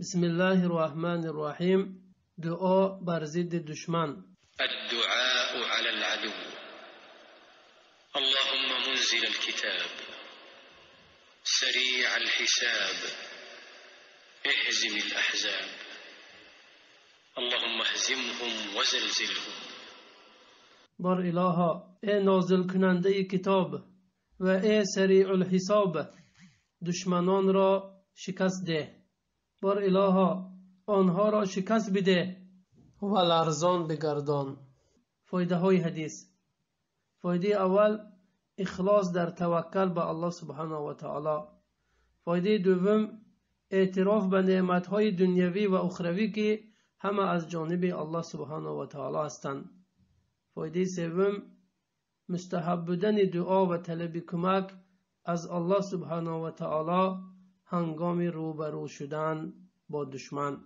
بسم الله الرحمن الرحیم دعا بر ضد دشمن الدعاء على العدو اللهم منزل الكتاب سريع الحساب اهزم الأحزاب اللهم اهزمهم وزلزلهم بار الها ای نازل کننده کتاب و ای سریع الحساب دشمنان را شکست ده бор илоҳо онҳоро шикаст бидеҳ ва ларзон бигардон. Фоидаҳои ҳадис. Фоидаи аввал ихлос дар таваккал ба аллоҳ субҳанаҳу ватаоло фоидаи дуввум эътироф ба неъматҳои дунявӣ ва ухравӣ ки ҳама аз ҷониби аллоҳ субҳанаҳу ватаоло ҳастанд. Фоидаи севум мустаҳаб будани дуо ва талаби кӯмак аз аллоҳ субҳанаҳу ватаоло هنگام روبرو شدن با دشمن